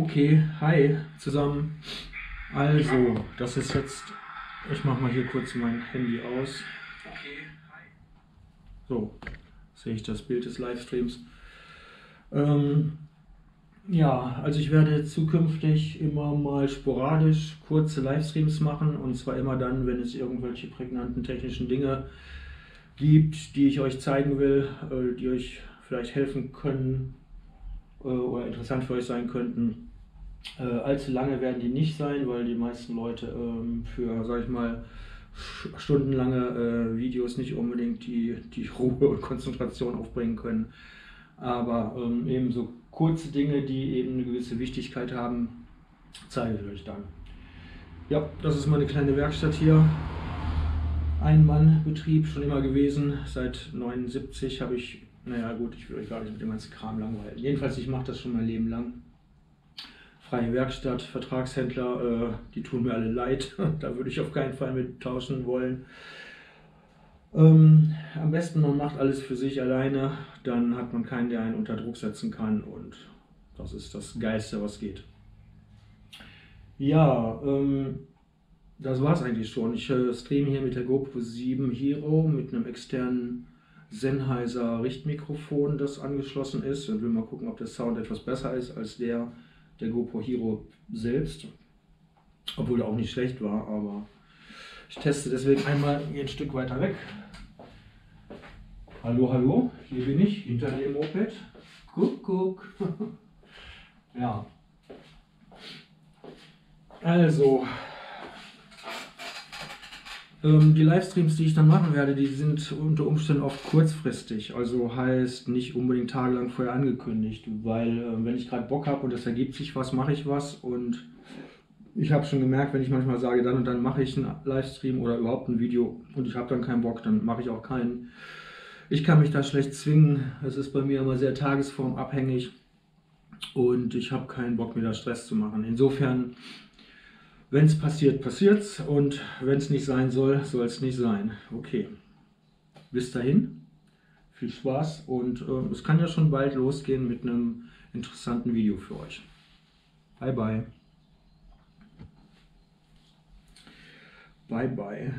Okay, hi zusammen. Also, das ist jetzt. Ich mache mal hier kurz mein Handy aus. Okay, hi. So, sehe ich das Bild des Livestreams. Ähm, ja, also ich werde zukünftig immer mal sporadisch kurze Livestreams machen und zwar immer dann, wenn es irgendwelche prägnanten technischen Dinge gibt, die ich euch zeigen will, äh, die euch vielleicht helfen können oder interessant für euch sein könnten. Äh, allzu lange werden die nicht sein, weil die meisten Leute ähm, für, sag ich mal, stundenlange Videos nicht unbedingt die, die Ruhe und Konzentration aufbringen können. Aber ähm, eben so kurze Dinge, die eben eine gewisse Wichtigkeit haben, zeige ich euch dann. Ja, das ist meine kleine Werkstatt hier. Ein-Mann-Betrieb schon immer gewesen. Seit 79 habe ich, naja gut, ich will euch gar nicht mit dem ganzen Kram langweilen. Jedenfalls, ich mache das schon mein Leben lang. Freie Werkstatt, Vertragshändler, äh, die tun mir alle leid. da würde ich auf keinen Fall mit tauschen wollen. Ähm, am besten man macht alles für sich alleine, dann hat man keinen, der einen unter Druck setzen kann und das ist das Geiste, was geht. Ja, ähm, das war es eigentlich schon. Ich äh, streame hier mit der GoPro 7 Hero mit einem externen Sennheiser Richtmikrofon, das angeschlossen ist und will mal gucken, ob der Sound etwas besser ist als der der GoPro Hero selbst. Obwohl er auch nicht schlecht war, aber ich teste deswegen einmal hier ein Stück weiter weg. Hallo, hallo, hier bin ich, hinter dem Moped. Guck, guck. ja. Also, ähm, die Livestreams, die ich dann machen werde, die sind unter Umständen oft kurzfristig. Also heißt nicht unbedingt tagelang vorher angekündigt, weil äh, wenn ich gerade Bock habe und es ergibt sich was, mache ich was und ich habe schon gemerkt, wenn ich manchmal sage, dann und dann mache ich einen Livestream oder überhaupt ein Video und ich habe dann keinen Bock, dann mache ich auch keinen. Ich kann mich da schlecht zwingen. Es ist bei mir immer sehr tagesformabhängig und ich habe keinen Bock, mir da Stress zu machen. Insofern, wenn es passiert, passiert es und wenn es nicht sein soll, soll es nicht sein. Okay. Bis dahin, viel Spaß und äh, es kann ja schon bald losgehen mit einem interessanten Video für euch. Bye bye. Bye bye.